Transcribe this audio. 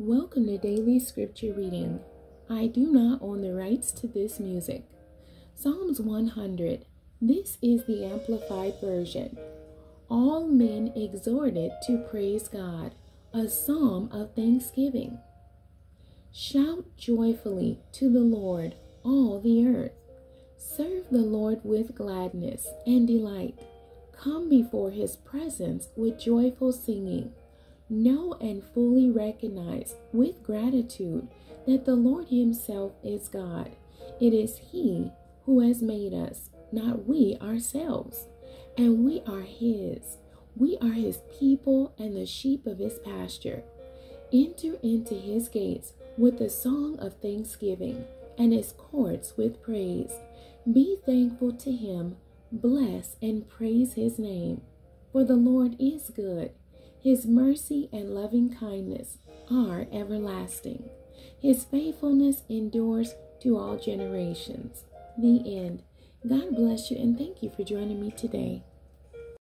Welcome to Daily Scripture Reading. I do not own the rights to this music. Psalms 100. This is the Amplified Version. All men exhorted to praise God, a psalm of thanksgiving. Shout joyfully to the Lord, all the earth. Serve the Lord with gladness and delight. Come before his presence with joyful singing. Know and fully recognize with gratitude that the Lord Himself is God. It is He who has made us, not we ourselves. And we are His. We are His people and the sheep of His pasture. Enter into His gates with a song of thanksgiving and His courts with praise. Be thankful to Him, bless and praise His name. For the Lord is good his mercy and loving kindness are everlasting. His faithfulness endures to all generations. The end. God bless you and thank you for joining me today.